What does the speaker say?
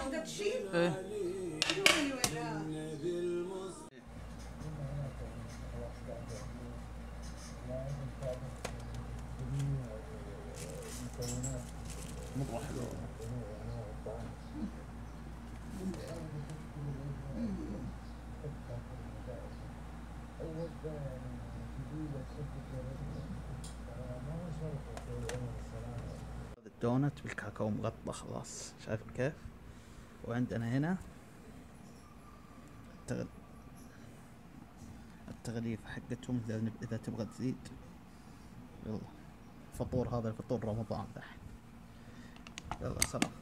واحدة تشيل الدونت بالكاكاو مغطى خلاص. شايف كيف؟ وعندنا هنا. التغل... التغليفة حقتهم إذا تبغى تزيد. يلا. فطور هذا الفطور رمضان دحين. يلا سلام.